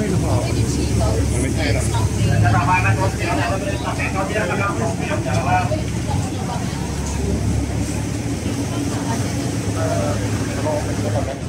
ไม่รู้หรอกมันไม่ใช่หรอกต่อไรถเป็นตัแต่บ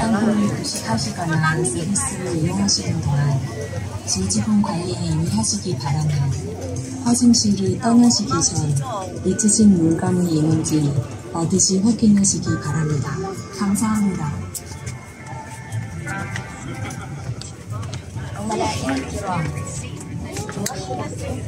땅굴을 도식하시거나 서비스를 이용하시는 동안 질지분 관리에 유의하시기 바랍니다. 화장실을 떠나시기 전 잊으신 물건이 있는지 반드시 확인하시기 바랍니다. 감사합니다.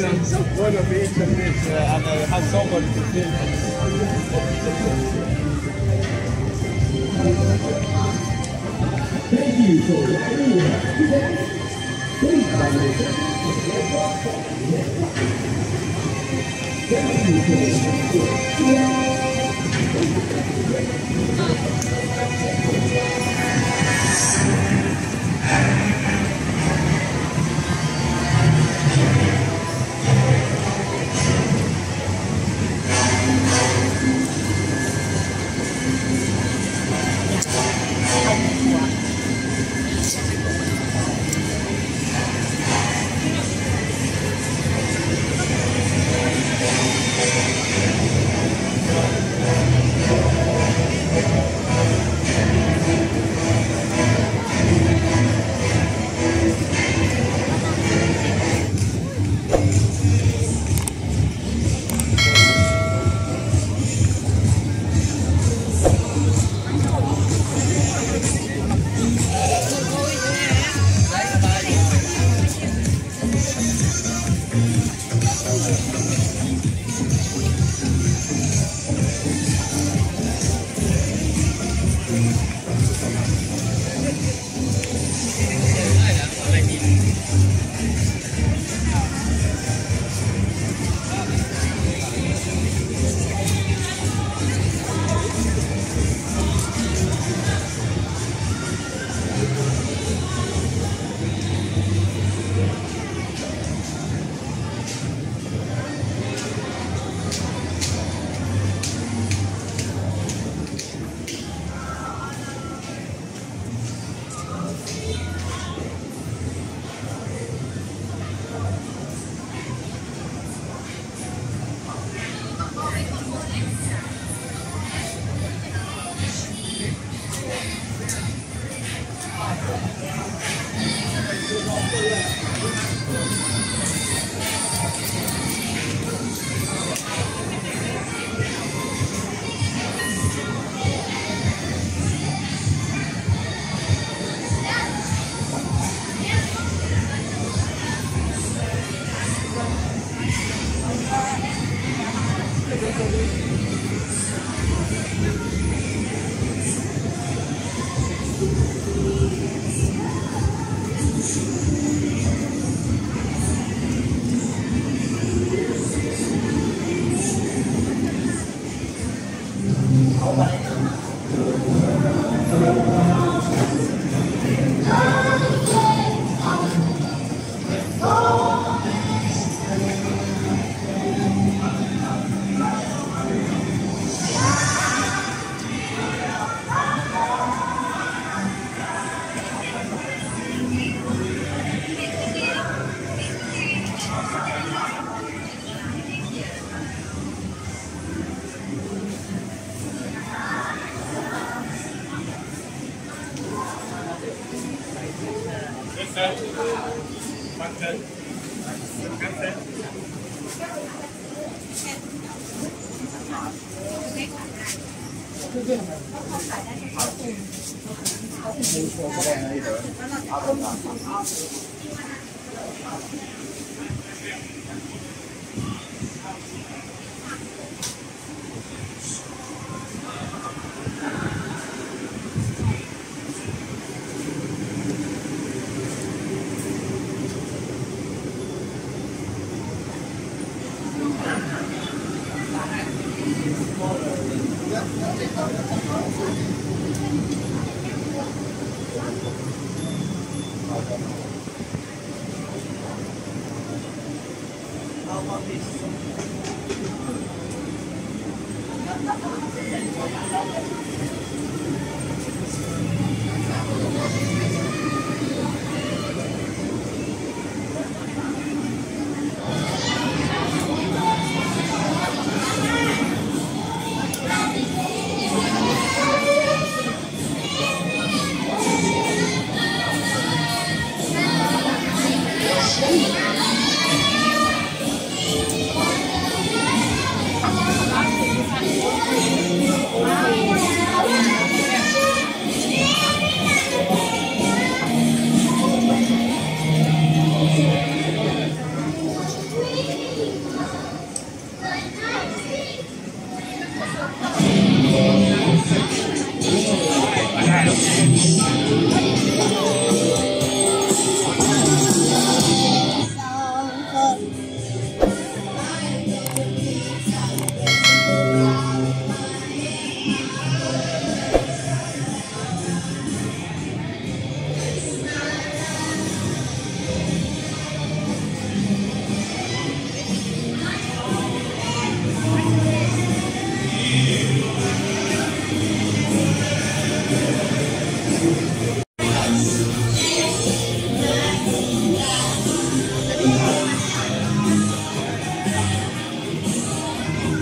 one of uh, and I someone to film. Thank you for riding us today. Please find us Thank you for. cân ba cân cắt thế Hãy subscribe cho kênh Ghiền Mì Gõ Để không bỏ lỡ những video hấp dẫn How about this?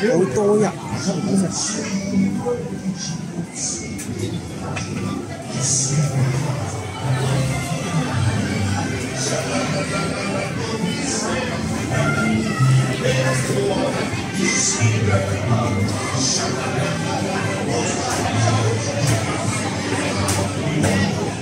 好多人！～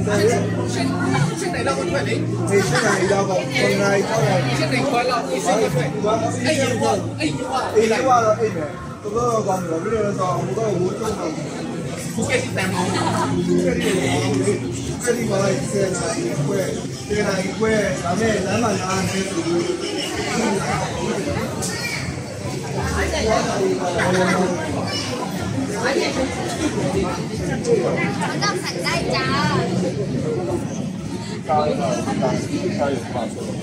你出来一刀工，回来一刀工。你回来，你回来。哎呀，哎呀，哎呀，哎呀，哎呀，哎呀，这个工人没得上，我都无证的。不给你担保。不给你担保，这里过来一千三一块，这里一块，咱们咱们拿的是。我打一个，我打一个。 ต้องสั่งได้จ้าข้าวข้าวข้าวอยู่ข้างบน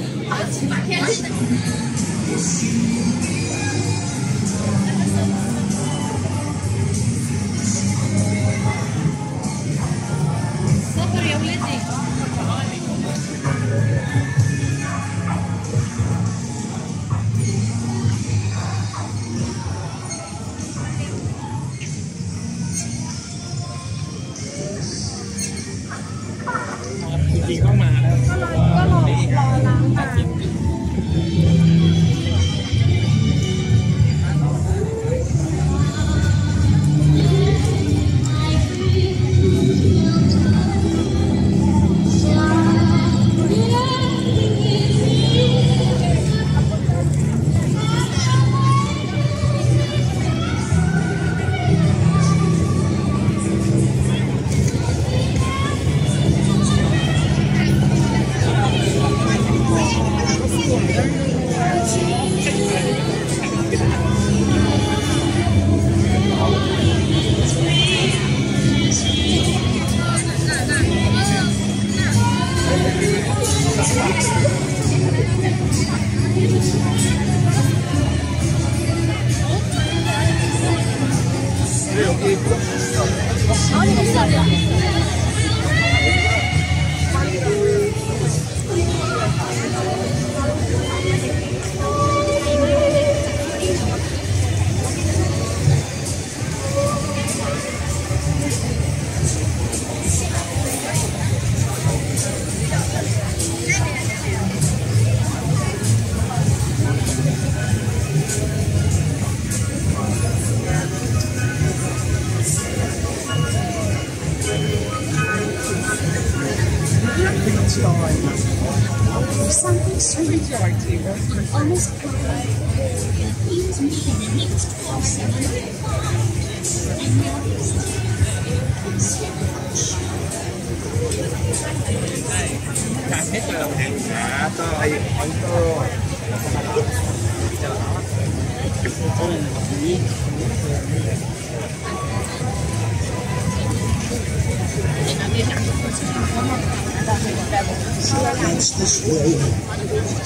It's this way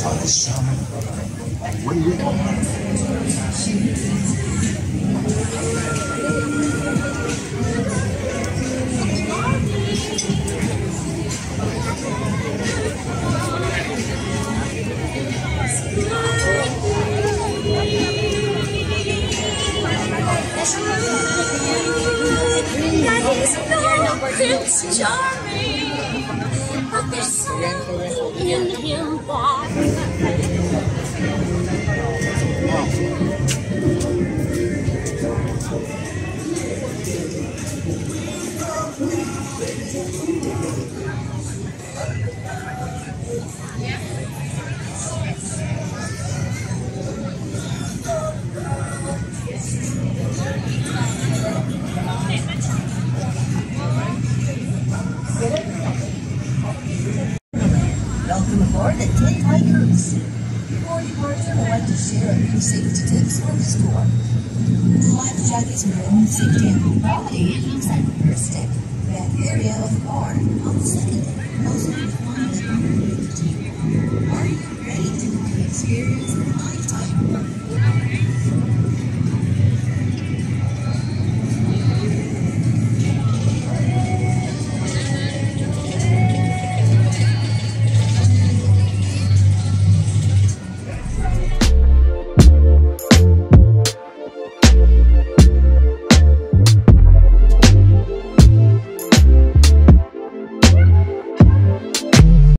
for the summer. When we That is no Prince Charming, in him judges their own safety and quality first step, that area of bar on the second the. Are you ready to experience a lifetime?